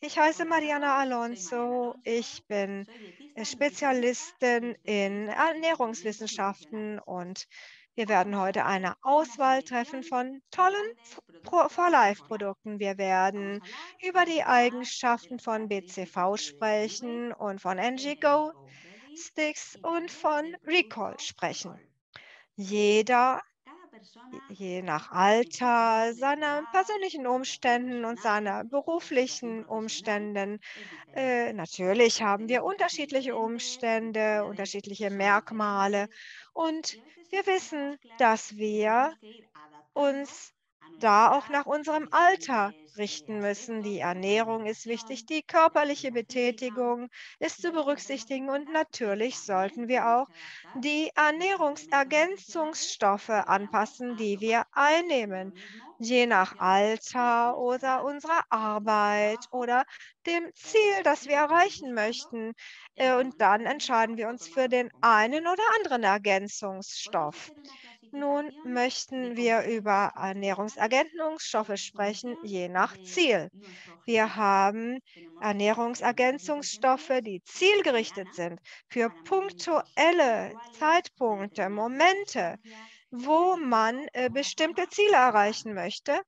Ich heiße Mariana Alonso. Ich bin Spezialistin in Ernährungswissenschaften und wir werden heute eine Auswahl treffen von tollen. For-Life-Produkten. Wir werden über die Eigenschaften von BCV sprechen und von NGGO Sticks und von Recall sprechen. Jeder je nach Alter, seiner persönlichen Umständen und seiner beruflichen Umständen. Äh, natürlich haben wir unterschiedliche Umstände, unterschiedliche Merkmale und wir wissen, dass wir uns da auch nach unserem Alter richten müssen. Die Ernährung ist wichtig, die körperliche Betätigung ist zu berücksichtigen und natürlich sollten wir auch die Ernährungsergänzungsstoffe anpassen, die wir einnehmen, je nach Alter oder unserer Arbeit oder dem Ziel, das wir erreichen möchten. Äh, Und dann entscheiden wir uns für den einen oder anderen Ergänzungsstoff. Nun möchten wir über Ernährungsergänzungsstoffe en sprechen, je nach Ziel. Wir haben Ernährungsergänzungsstoffe, die zielgerichtet sind für punktuelle Zeitpunkte, Momente, wo man äh, bestimmte Ziele erreichen möchte.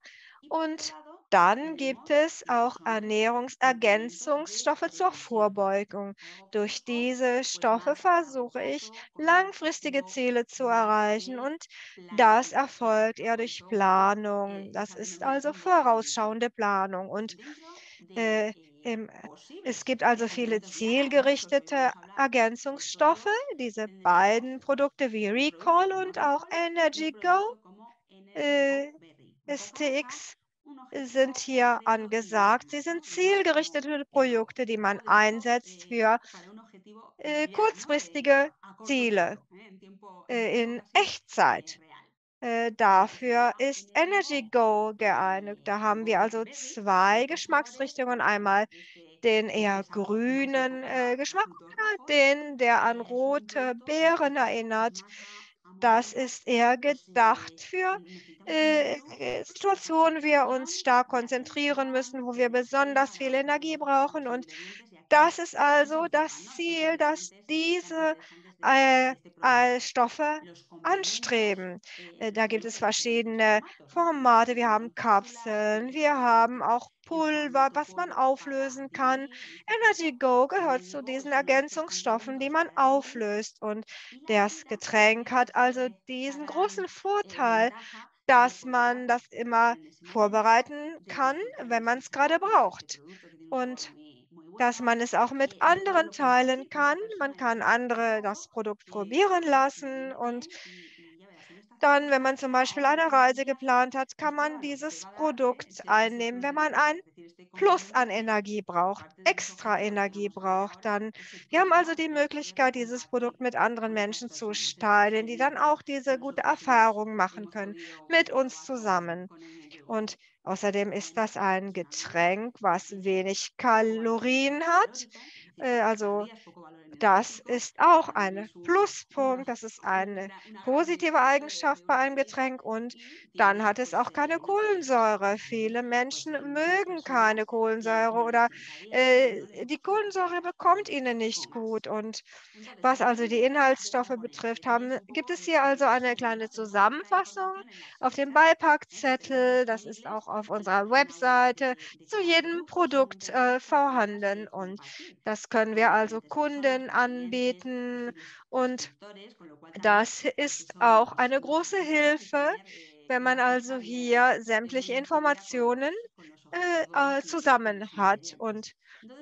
Und dann gibt es auch Ernährungsergänzungsstoffe zur Vorbeugung. Durch diese Stoffe versuche ich, langfristige Ziele zu erreichen und das erfolgt eher durch Planung. Das ist also vorausschauende Planung. Und äh, es gibt also viele zielgerichtete Ergänzungsstoffe, diese beiden Produkte wie Recall und auch Energy Go. Äh, STX sind hier angesagt. Sie sind zielgerichtete el Projekte, die man einsetzt für äh, kurzfristige Ziele en äh, in Echtzeit. Äh, dafür ist Energy Energy Go eh, Da haben wir also zwei Geschmacksrichtungen. Einmal den de eher grünen äh, Geschmack den, der an rote Beeren erinnert. Das ist eher gedacht für äh, äh, Situationen, wo wir uns stark konzentrieren müssen, wo wir besonders de viel Energie brauchen. Und das ist also das Ziel, dass diese äh, äh. Stoffe anstreben. Äh, da gibt es verschiedene. Formate. Wir haben Kapseln, wir haben auch Pulver, was man auflösen kann. Energy. Go gehört zu diesen Ergänzungsstoffen, die man auflöst. Und das Getränk hat also diesen großen Vorteil, dass man das immer vorbereiten kann, wenn man es gerade braucht. Und dass man es auch mit de anderen teilen kann. Man kann andere das Produkt probieren lassen und dann, wenn man zum Beispiel eine Reise geplant hat, kann man dieses Produkt einnehmen. Wenn man ein Plus an Energie braucht, extra Energie braucht, dann wir haben also die Möglichkeit, dieses Produkt mit anderen Menschen zu teilen, die dann auch diese gute Erfahrung machen können mit uns zusammen. Und außerdem ist das ein Getränk, was wenig Kalorien hat. Äh, also das ist auch ein Pluspunkt, das ist eine positive Eigenschaft bei einem Getränk und dann hat es auch keine. Kohlensäure. Viele Menschen mögen keine Kohlensäure oder äh, die Kohlensäure bekommt ihnen nicht gut. Und was also die Inhaltsstoffe betrifft, haben, gibt es hier also eine kleine Zusammenfassung auf dem Beipackzettel. Das ist auch auf unserer Webseite zu jedem Produkt äh, vorhanden. Und das können wir also Kunden anbieten. Und das ist auch eine große Hilfe, wenn man also hier sämtliche Informationen äh, äh, zusammen hat. Und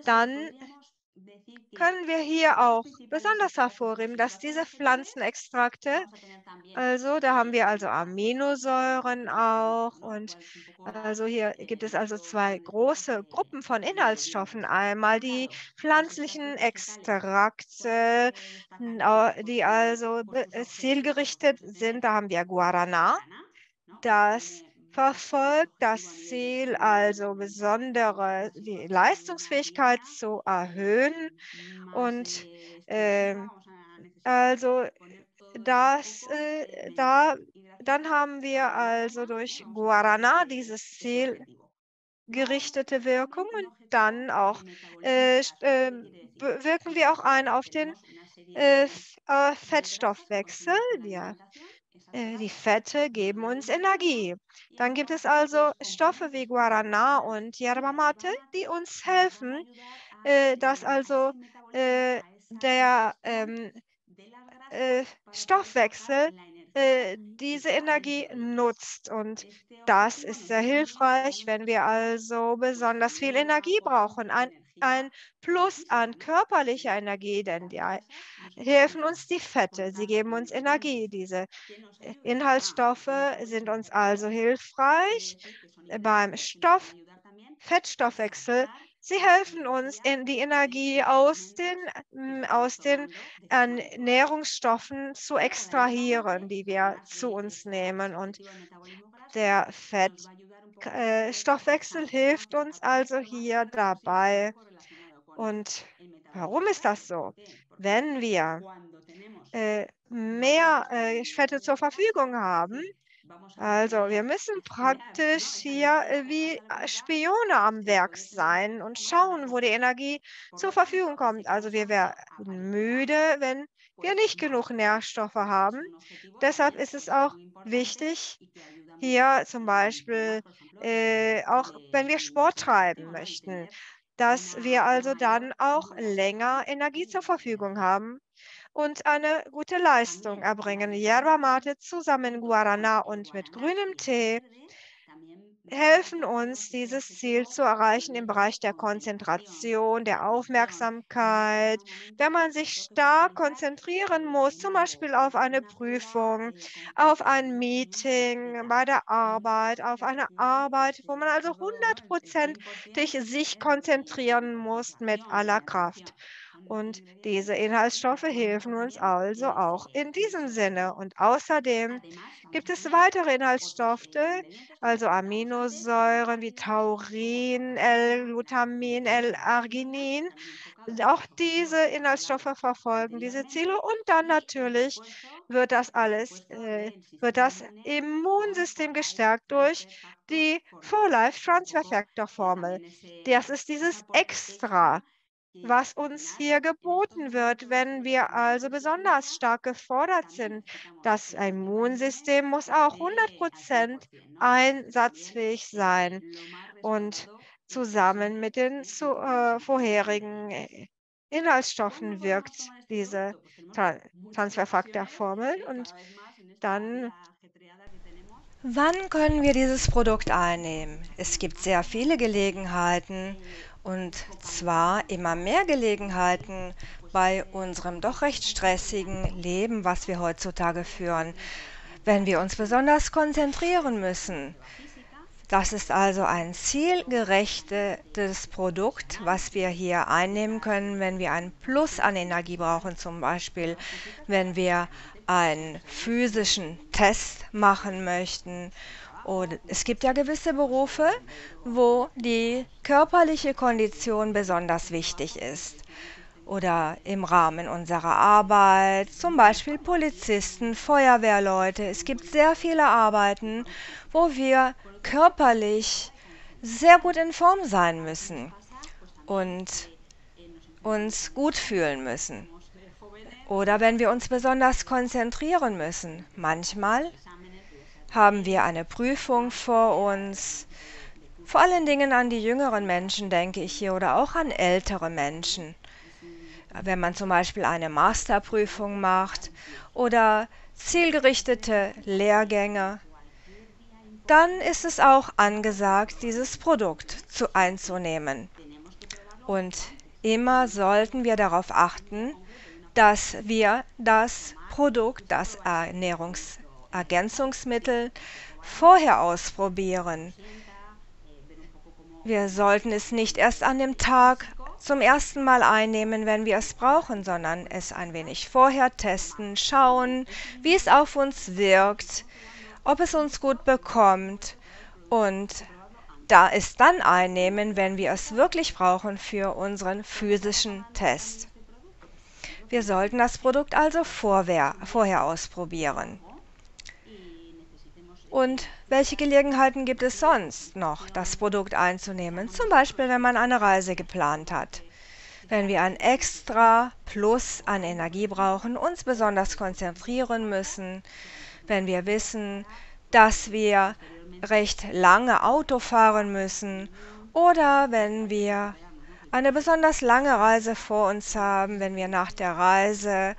dann können wir hier auch besonders hervorheben, dass diese Pflanzenextrakte, also da haben wir also Aminosäuren auch und also hier gibt es also zwei große Gruppen von Inhaltsstoffen. Einmal die pflanzlichen extractos vegetales, ¿cuáles Extrakte, die also äh, zielgerichtet el sind. Da haben wir Guarana. Das verfolgt das Ziel, also besondere die Leistungsfähigkeit zu erhöhen und necesitar also das, äh, da, dann haben wir al also durch Guarana ese, dieses ese Ziel zielgerichtete Wirkung und dann auch äh, be- wirken wir auch ein auf den äh, äh, Fettstoffwechsel. consumimos äh, die Fette geben uns Energie. Dann gibt es also Stoffe wie Guarana und Yerba Mate, die uns helfen, äh, dass also der Stoffwechsel äh, diese Energie nutzt. Und das ist sehr hilfreich, wenn wir also besonders viel Energie brauchen. Ein, ein Plus an körperlicher Energie, denn die helfen uns die Fette. Sie geben uns Energie. Diese Inhaltsstoffe sind uns also hilfreich beim Stoff Fettstoffwechsel. Sie helfen uns, in die Energie aus den, mm, aus den. Ernährungsstoffen zu extrahieren, die wir zu uns nehmen. Und der Fettstoffwechsel Stoffwechsel hilft uns also hier dabei. Und warum ist das so? Wenn wir äh, mehr äh, Fette zur Verfügung haben, also wir müssen praktisch hier äh, wie äh, Spione am Werk sein und schauen, wo die Energie zur Verfügung kommt. Also wir werden müde, wenn wir nicht genug Nährstoffe haben. Deshalb ist es auch wichtig, hier zum Beispiel, äh, auch wenn wir Sport treiben möchten, dass wir also dann auch länger Energie zur Verfügung haben und eine gute Leistung erbringen. Yerba Mate zusammen Guarana und mit grünem Tee helfen uns, dieses Ziel zu erreichen im Bereich der Konzentration, der Aufmerksamkeit. Wenn man sich stark konzentrieren muss, zum Beispiel auf eine Prüfung, auf ein Meeting bei der Arbeit, auf eine Arbeit, wo man also hundertprozentig sich konzentrieren muss mit aller Kraft. Und diese Inhaltsstoffe helfen uns also auch in diesem Sinne. Und außerdem gibt es weitere Inhaltsstoffe, also Aminosäuren wie Taurin, L-Glutamin, L-Arginin. Auch diese Inhaltsstoffe verfolgen diese Ziele. Und dann natürlich wird das alles, äh, wird das Immunsystem gestärkt durch die For-Life Transfer Factor Formel. Das ist dieses Extra, was uns hier geboten wird, wenn wir also besonders stark gefordert sind. Das Immunsystem muss auch 100% einsatzfähig sein und zusammen mit den zu, äh, vorherigen äh, Inhaltsstoffen wirkt diese Tra Transferfaktorformel und dann Wann können wir dieses Produkt einnehmen? Es gibt sehr viele Gelegenheiten und zwar immer mehr Gelegenheiten bei unserem doch recht stressigen Leben, was wir heutzutage führen, wenn wir uns besonders konzentrieren müssen. Das ist also ein zielgerechtes Produkt, was wir hier einnehmen können, wenn wir ein Plus an Energie brauchen, zum Beispiel wenn wir einen physischen Test machen möchten. Und es gibt ja gewisse Berufe, wo die körperliche Kondition besonders wichtig ist. Oder im Rahmen unserer Arbeit, zum Beispiel Polizisten, Feuerwehrleute. Es gibt sehr viele Arbeiten, wo wir körperlich sehr gut in Form sein müssen und uns gut fühlen müssen. Oder wenn wir uns besonders konzentrieren müssen. Manchmal haben wir eine Prüfung vor uns. Vor allen Dingen an die jüngeren Menschen denke ich hier oder auch an ältere Menschen. Wenn man zum Beispiel eine Masterprüfung macht oder zielgerichtete Lehrgänge, dann ist es auch angesagt, dieses Produkt zu einzunehmen. Und immer sollten wir darauf achten, dass wir das Produkt, das Ernährungsergänzungsmittel vorher ausprobieren. Wir sollten es nicht erst an dem Tag zum ersten Mal einnehmen, wenn wir es brauchen, sondern es ein wenig vorher testen, schauen, wie es auf uns wirkt, ob es uns gut bekommt und da es dann einnehmen, wenn wir es wirklich brauchen für unseren physischen Test. Wir sollten das Produkt also vorher, vorher ausprobieren. Und welche Gelegenheiten gibt es sonst noch, das Produkt einzunehmen? Zum Beispiel, wenn man eine Reise geplant hat. Wenn wir ein extra Plus an Energie brauchen, uns besonders konzentrieren müssen, wenn wir wissen, dass wir recht lange Auto fahren müssen oder wenn wir eine besonders lange Reise vor uns haben, wenn wir nach der Reise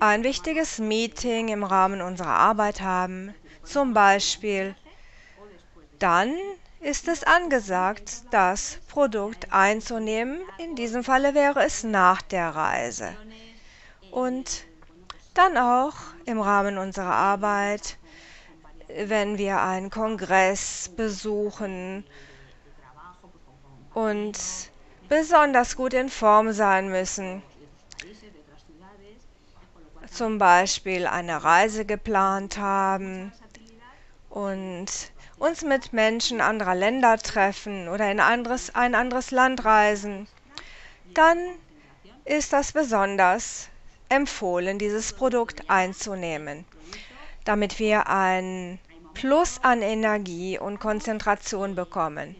ein wichtiges Meeting im Rahmen unserer Arbeit haben, zum Beispiel, dann ist es angesagt, das Produkt einzunehmen. In diesem Falle wäre es nach der Reise. Und dann auch im Rahmen unserer Arbeit, wenn wir einen Kongress besuchen und besonders gut in Form sein müssen. Zum Beispiel eine Reise geplant haben und uns mit Menschen anderer Länder treffen oder in anderes, ein anderes Land reisen, dann ist das besonders empfohlen, dieses Produkt einzunehmen, damit wir ein Plus an Energie und Konzentration bekommen.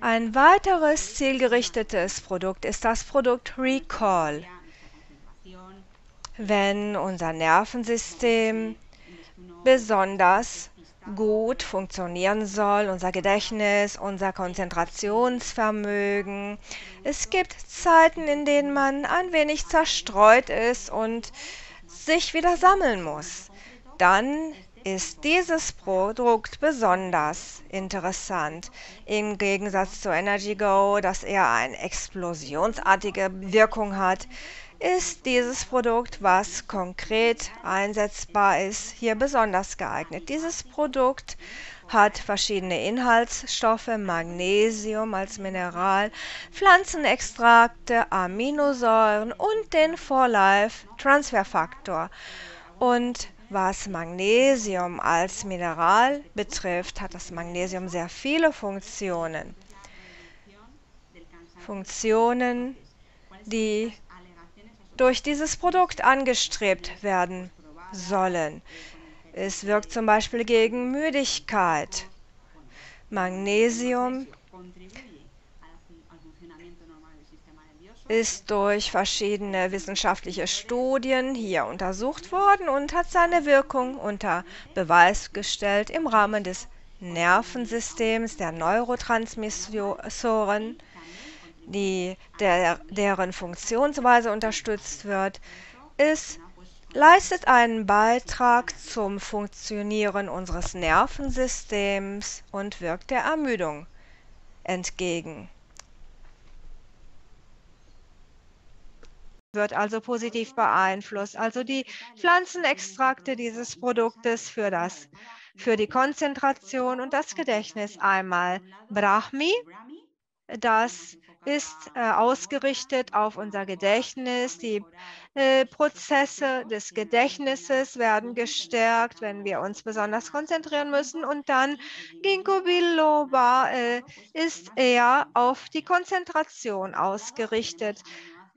Ein weiteres zielgerichtetes Produkt ist das Produkt Recall. Wenn unser Nervensystem besonders gut funktionieren soll, unser Gedächtnis, unser Konzentrationsvermögen. Es gibt Zeiten, in denen man ein wenig zerstreut ist und sich wieder sammeln muss. Dann ist dieses Produkt besonders interessant. Im Gegensatz zu Energy Go, das eher eine explosionsartige Wirkung hat, ist dieses Produkt, was konkret einsetzbar ist, hier besonders geeignet. Dieses Produkt hat verschiedene Inhaltsstoffe, Magnesium als Mineral, Pflanzenextrakte, Aminosäuren und den For Life Transferfaktor. Und was Magnesium als Mineral betrifft, hat das Magnesium sehr viele Funktionen. Funktionen, die durch dieses Produkt angestrebt werden sollen. Es wirkt zum Beispiel gegen Müdigkeit. Magnesium ist durch verschiedene wissenschaftliche Studien hier untersucht worden und hat seine Wirkung unter Beweis gestellt im Rahmen des Nervensystems der Neurotransmissoren, die, der, deren Funktionsweise unterstützt wird. Es leistet einen Beitrag zum Funktionieren unseres Nervensystems und wirkt der Ermüdung entgegen. wird also positiv beeinflusst. Also die Pflanzenextrakte dieses Produktes für, das, für die Konzentration und das Gedächtnis einmal Brahmi, das ist äh, ausgerichtet auf unser Gedächtnis. Die äh, Prozesse des Gedächtnisses werden gestärkt, wenn wir uns besonders konzentrieren müssen. Und dann Ginkgo biloba äh, ist eher auf die Konzentration ausgerichtet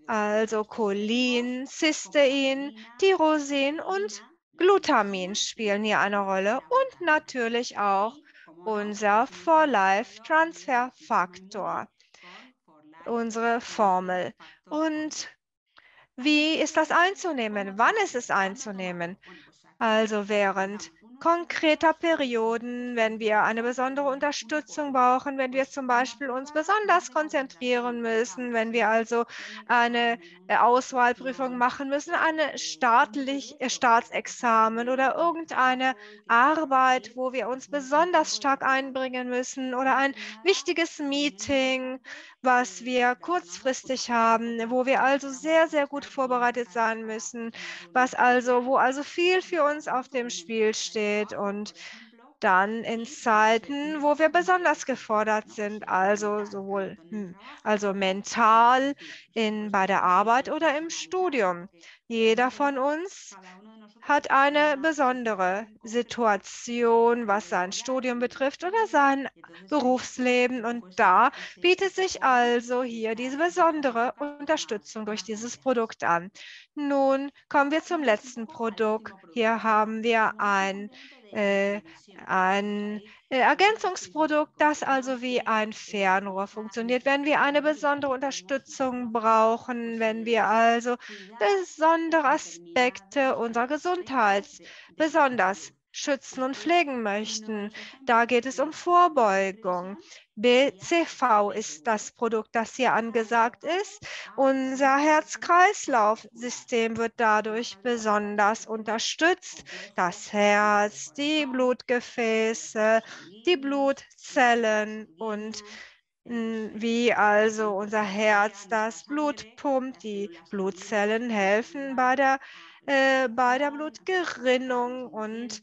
also Cholin, Cystein, Tyrosin und Glutamin spielen hier eine Rolle und natürlich auch unser For-Life-Transferfaktor, unsere Formel. Und wie ist das einzunehmen? Wann ist es einzunehmen? Also während konkreter Perioden, wenn wir eine besondere Unterstützung brauchen, wenn wir zum Beispiel uns besonders konzentrieren müssen, wenn wir also eine äh, Auswahlprüfung machen müssen, staatlich, äh, Staatsexamen oder irgendeine Arbeit, wo wir uns besonders stark einbringen müssen oder ein wichtiges Meeting, was wir kurzfristig haben, wo wir also sehr, sehr gut vorbereitet sein müssen, was also, wo also viel für uns auf dem Spiel steht und dann in Zeiten, wo wir besonders gefordert sind, also sowohl hm, also mental in, bei der Arbeit oder im Studium. Jeder von uns hat eine besondere Situation, was sein Studium betrifft oder sein Berufsleben. Und da bietet sich also hier diese besondere Unterstützung durch dieses Produkt an. Nun kommen wir zum letzten Produkt. Hier haben wir ein äh, ein äh, Ergänzungsprodukt, das also wie ein Fernrohr funktioniert. Wenn wir eine besondere Unterstützung brauchen, wenn wir also besondere Aspekte unserer Gesundheit besonders schützen und pflegen möchten. Da geht es um Vorbeugung. BCV ist das Produkt, das hier angesagt ist. Unser Herz-Kreislauf-System wird dadurch besonders unterstützt. Das Herz, die Blutgefäße, die Blutzellen und wie also unser Herz das Blut pumpt. Die Blutzellen helfen bei der äh, bei der Blutgerinnung und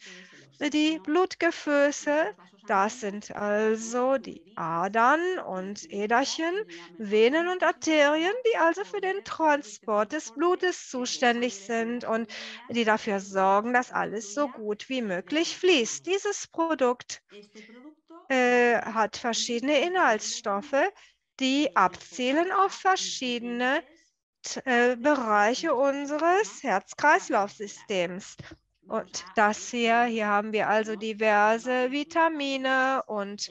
die Blutgefäße. Das sind also die Adern und Äderchen, Venen und Arterien, die also für den Transport des Blutes zuständig sind und die dafür sorgen, dass alles so gut wie möglich fließt. Dieses Produkt äh, hat verschiedene Inhaltsstoffe, die abzielen auf verschiedene Bereiche unseres Herz-Kreislauf-Systems. Und das hier, hier haben wir also diverse Vitamine und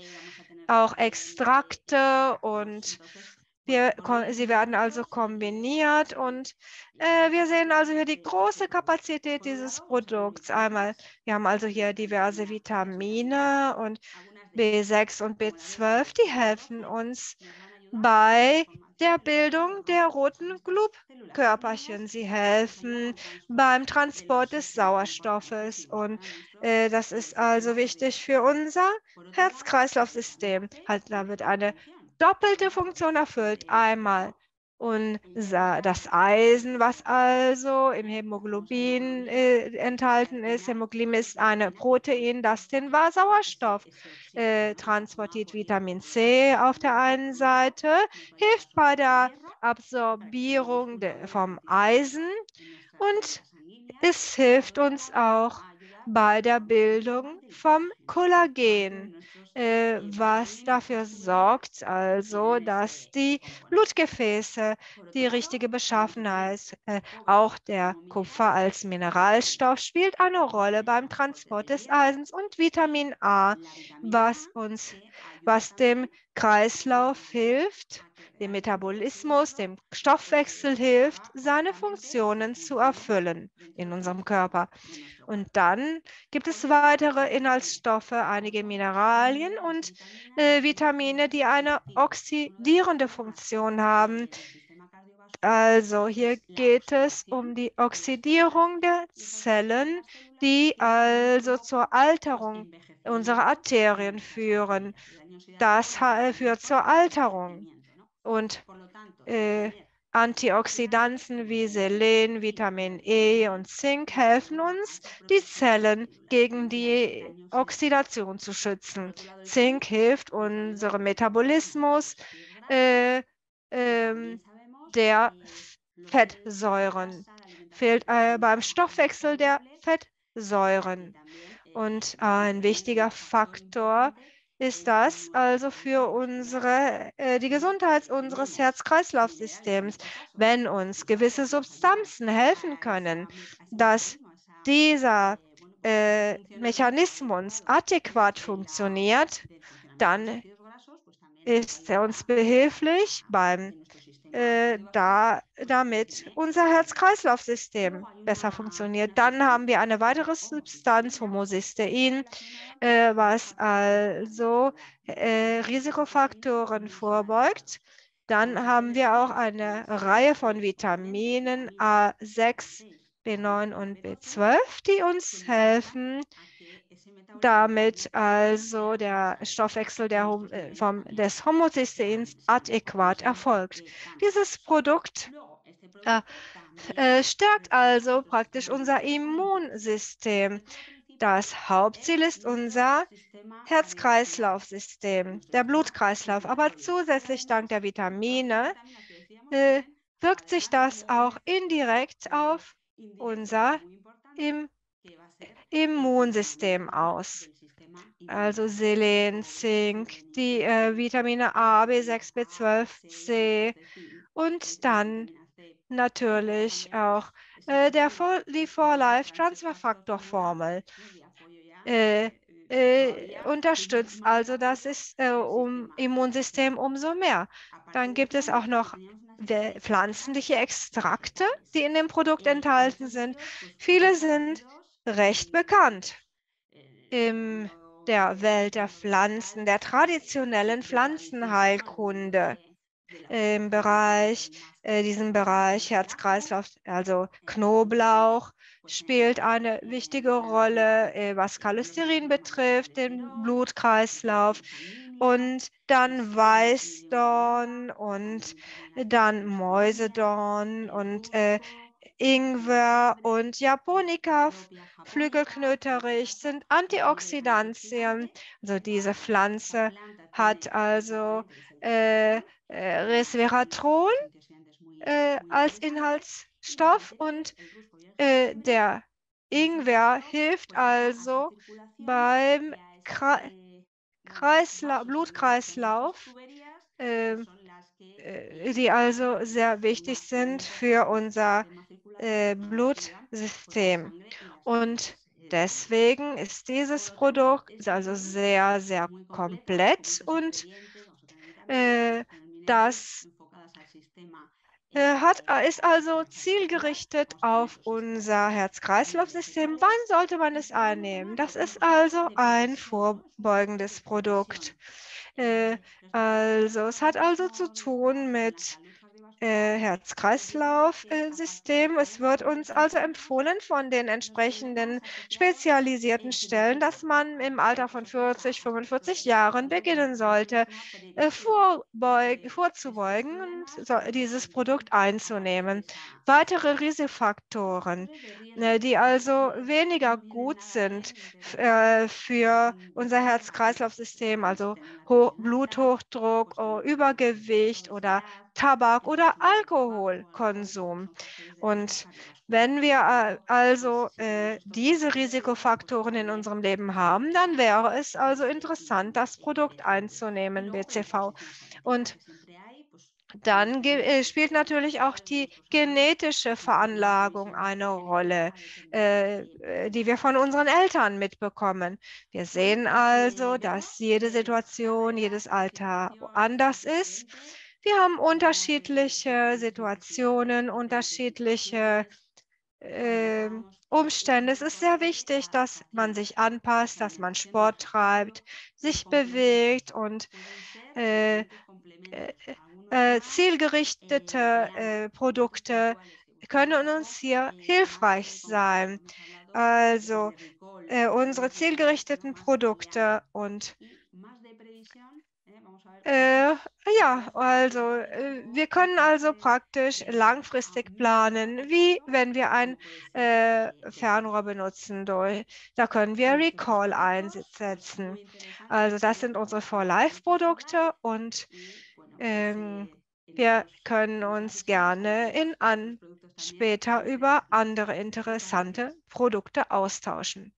auch Extrakte und wir, sie werden also kombiniert und äh, wir sehen also hier die große Kapazität dieses Produkts. Einmal, wir haben also hier diverse Vitamine und B6 und B12, die helfen uns bei der Bildung der roten Blutkörperchen. Sie helfen beim Transport des Sauerstoffes und äh, das ist also wichtig für unser Herz-Kreislauf-System. Halt, da wird eine doppelte Funktion erfüllt. Einmal und das Eisen, was also im Hämoglobin äh, enthalten ist. Hämoglobin ist ein Protein, das den Sauerstoff äh, transportiert. Vitamin C auf der einen Seite hilft bei der Absorbierung de, vom Eisen und es hilft uns auch bei der Bildung vom Kollagen, äh, was dafür sorgt, also, dass die Blutgefäße die richtige Beschaffenheit, äh, auch der Kupfer als Mineralstoff spielt eine Rolle beim Transport des Eisens und Vitamin A, was uns, was dem Kreislauf hilft, dem Metabolismus, dem Stoffwechsel hilft, seine Funktionen zu erfüllen in unserem Körper. Und dann gibt es weitere Inhaltsstoffe, einige Mineralien und äh, Vitamine, die eine oxidierende Funktion haben. Also hier geht es um die Oxidierung der Zellen, die also zur Alterung unserer Arterien führen. Das führt zur Alterung. Und äh, Antioxidantien wie Selen, Vitamin E und Zink helfen uns, die Zellen gegen die Oxidation zu schützen. Zink hilft unserem Metabolismus äh, äh, der Fettsäuren, fehlt beim Stoffwechsel der Fettsäuren. Und ein wichtiger Faktor ist, das also für unsere, äh, die Gesundheit unseres Herz-Kreislauf-Systems, wenn uns gewisse Substanzen helfen können, dass dieser äh, Mechanismus adäquat funktioniert, dann ist er uns behilflich beim äh, da, damit unser Herz-Kreislauf-System besser funktioniert. Dann haben wir eine weitere Substanz, Homocystein, äh, was also äh, Risikofaktoren vorbeugt. Dann haben wir auch eine Reihe von Vitaminen A6, B9 und B12, die uns helfen, damit also der Stoffwechsel der, äh, vom, des Homocysteins adäquat erfolgt. Dieses Produkt äh, äh, stärkt also praktisch unser Immunsystem. Das Hauptziel ist unser Herz-Kreislauf-System, der Blutkreislauf. Aber zusätzlich dank der Vitamine äh, wirkt sich das auch indirekt auf unser Immunsystem. Immunsystem aus. Also Selen, Zink, die äh, Vitamine A, B6, B12, C und dann natürlich auch äh, der, die For-Life-Transferfaktor-Formel. äh, äh, unterstützt also das ist, äh, um Immunsystem umso mehr. Dann gibt es auch noch pflanzliche Extrakte, die in dem Produkt enthalten sind. Viele sind recht bekannt in der Welt der Pflanzen, der traditionellen Pflanzenheilkunde im Bereich, äh, diesem Bereich Herz-Kreislauf, also Knoblauch spielt eine wichtige Rolle, äh, was Cholesterin betrifft, den Blutkreislauf. Und dann Weißdorn und dann Mäusedorn und äh, Ingwer und Japonica, Flügelknöterich sind Antioxidantien. Also diese Pflanze hat also äh, äh, Resveratrol äh, als Inhaltsstoff und äh, der Ingwer hilft also beim Kreisla Blutkreislauf, ähm, äh, die also sehr wichtig sind für unser äh, Blutsystem. Und deswegen ist dieses Produkt also sehr, sehr komplett und äh, das äh, hat, äh, ist also zielgerichtet auf unser Herz-Kreislauf-System. Wann sollte man es einnehmen? Das ist also ein vorbeugendes Produkt. Äh, also es hat also zu tun mit Herz-Kreislauf-System. Es wird uns also empfohlen von den entsprechenden spezialisierten Stellen, dass man im Alter von 40, 45 Jahren beginnen sollte, äh, vorzubeugen und dieses Produkt einzunehmen. Weitere Risikofaktoren, äh, die also weniger gut sind äh, für unser Herz-Kreislauf-System, also Bluthochdruck, Übergewicht oder Tabak- oder Alkoholkonsum. Und wenn wir äh, also äh, diese Risikofaktoren in unserem Leben haben, dann wäre es also interessant, das Produkt einzunehmen, BCV. Und dann äh, spielt natürlich auch die genetische Veranlagung eine Rolle, die wir von unseren Eltern mitbekommen. Wir sehen also, dass jede Situation, jedes Alter anders ist. Wir haben unterschiedliche Situationen, unterschiedliche äh, Umstände. Es ist sehr wichtig, dass man sich anpasst, dass man Sport treibt, sich bewegt und äh, äh, äh zielgerichtete äh, Produkte können uns hier hilfreich sein. Also äh, unsere zielgerichteten Produkte und äh, ja, also äh, wir können also praktisch langfristig planen, wie wenn wir ein äh, Fernrohr benutzen. Da können wir Recall einsetzen. Also das sind unsere For-Life-Produkte und ähm, wir können uns gerne in an später über andere interessante Produkte austauschen.